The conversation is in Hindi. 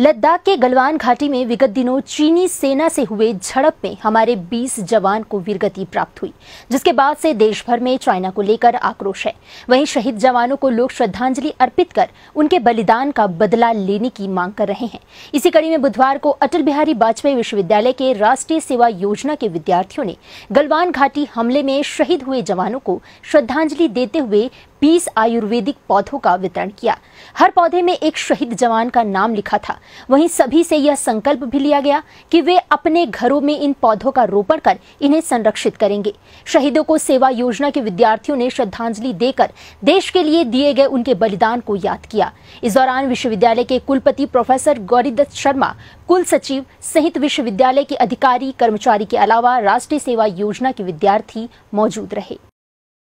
लद्दाख के गलवान घाटी में विगत दिनों चीनी सेना से हुए झड़प में हमारे 20 जवान को वीरगति प्राप्त हुई, जिसके बाद से देश भर में चाइना को लेकर आक्रोश है। वहीं शहीद जवानों को लोग श्रद्धांजलि अर्पित कर उनके बलिदान का बदला लेने की मांग कर रहे हैं। इसी कड़ी में बुधवार को अटल बिहारी वाजपेयी विश्वविद्यालय के राष्ट्रीय सेवा योजना के विद्यार्थियों ने गलवान घाटी हमले में शहीद हुए जवानों को श्रद्धांजलि देते हुए 20 आयुर्वेदिक पौधों का वितरण किया। हर पौधे में एक शहीद जवान का नाम लिखा था। वहीं सभी से यह संकल्प भी लिया गया कि वे अपने घरों में इन पौधों का रोपण कर इन्हें संरक्षित करेंगे। शहीदों को सेवा योजना के विद्यार्थियों ने श्रद्धांजलि देकर देश के लिए दिए गए उनके बलिदान को याद किया। इस दौरान विश्वविद्यालय के कुलपति प्रोफेसर गौरीदत्त शर्मा, कुल सचिव सहित विश्वविद्यालय के अधिकारी, कर्मचारी के अलावा राष्ट्रीय सेवा योजना के विद्यार्थी मौजूद रहे।